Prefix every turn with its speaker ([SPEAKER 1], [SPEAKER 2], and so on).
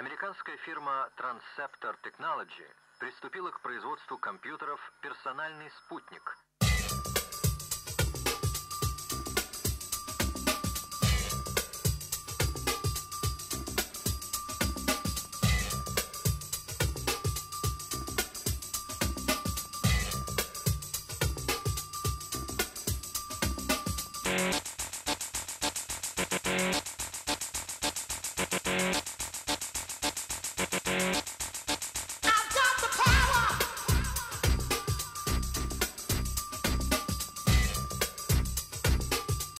[SPEAKER 1] Американская фирма Transceptor Technology приступила к производству компьютеров «Персональный спутник»,